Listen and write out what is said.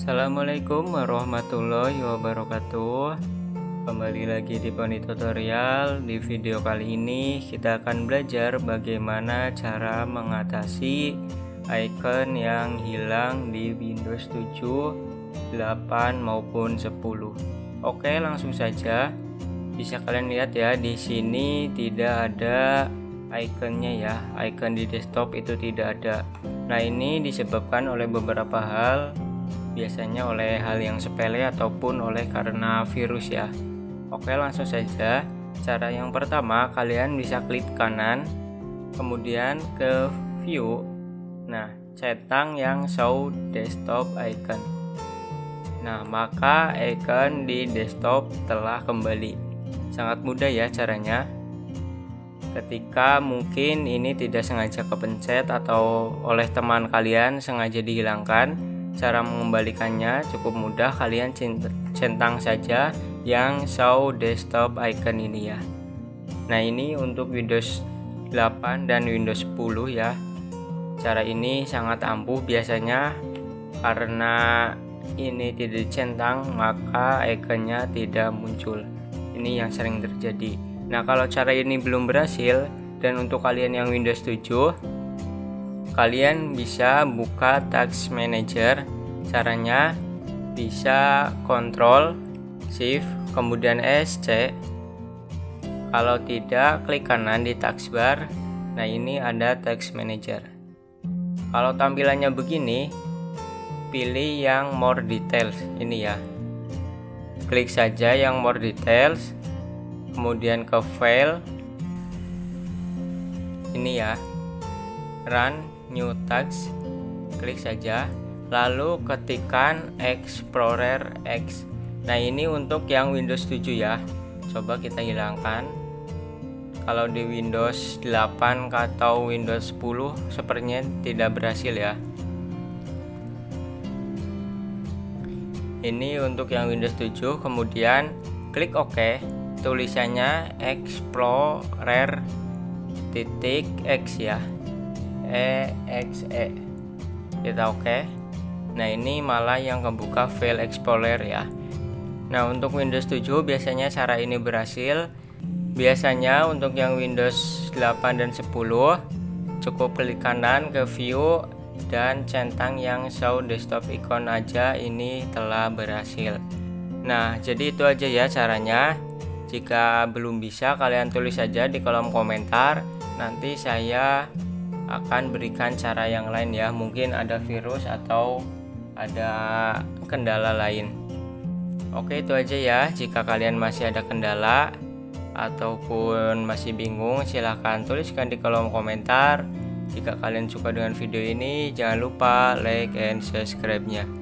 Assalamualaikum warahmatullahi wabarakatuh. Kembali lagi di Poni Tutorial. Di video kali ini kita akan belajar bagaimana cara mengatasi icon yang hilang di Windows 7, 8 maupun 10 Oke langsung saja. Bisa kalian lihat ya di sini tidak ada ikonnya ya. Icon di desktop itu tidak ada. Nah ini disebabkan oleh beberapa hal biasanya oleh hal yang sepele ataupun oleh karena virus ya. Oke langsung saja. Cara yang pertama kalian bisa klik kanan kemudian ke view. Nah centang yang show desktop icon. Nah maka icon di desktop telah kembali. Sangat mudah ya caranya. Ketika mungkin ini tidak sengaja kepencet atau oleh teman kalian sengaja dihilangkan cara mengembalikannya cukup mudah. Kalian centang saja yang show desktop icon ini ya. Nah ini untuk Windows 8 dan Windows 10 ya. Cara ini sangat ampuh biasanya. Karena ini tidak dicentang maka ikonnya tidak muncul. Ini yang sering terjadi. Nah kalau cara ini belum berhasil dan untuk kalian yang Windows 7 kalian bisa buka Task Manager caranya bisa Ctrl Shift kemudian SC kalau tidak klik kanan di taskbar nah ini ada Task Manager. Kalau tampilannya begini pilih yang more details ini ya. Klik saja yang more details kemudian ke file. Ini ya run new task klik saja. Lalu ketikkan explorer x. Nah ini untuk yang windows 7 ya. Coba kita hilangkan. Kalau di windows 8 atau windows 10 sepertinya tidak berhasil ya. Ini untuk yang windows 7 kemudian klik ok. Tulisannya explorer titik x ya e x e. Kita oke. Okay. nah ini malah yang kebuka file explorer ya. Nah untuk Windows 7 biasanya cara ini berhasil. Biasanya untuk yang Windows 8 dan 10 cukup klik kanan ke view dan centang yang show desktop icon aja ini telah berhasil. Nah jadi itu aja ya caranya. Jika belum bisa kalian tulis saja di kolom komentar. Nanti saya akan berikan cara yang lain ya. Mungkin ada virus atau ada kendala lain. Oke itu aja ya. Jika kalian masih ada kendala Ataupun masih bingung silahkan tuliskan di kolom komentar. Jika kalian suka dengan video ini jangan lupa like and subscribe nya